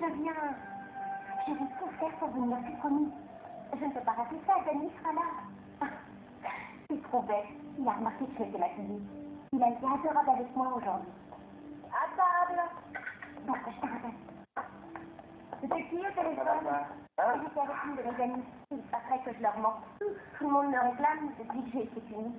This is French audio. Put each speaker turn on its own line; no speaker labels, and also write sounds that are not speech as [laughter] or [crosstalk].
je viens. Je vais tout faire pour venir, c'est promis. Je ne peux pas rater ça, Danny sera là. [laughs] Ah, C'est trop bête. Il a remarqué que je m'étais maquillée. Il a été adorable avec moi aujourd'hui. À table Bon, je te rappelle. C'était qui au téléphone
Hein
J'étais avec une de mes amies. Il paraît que je leur mens. Tout le monde me réclame depuis que j'ai été punie.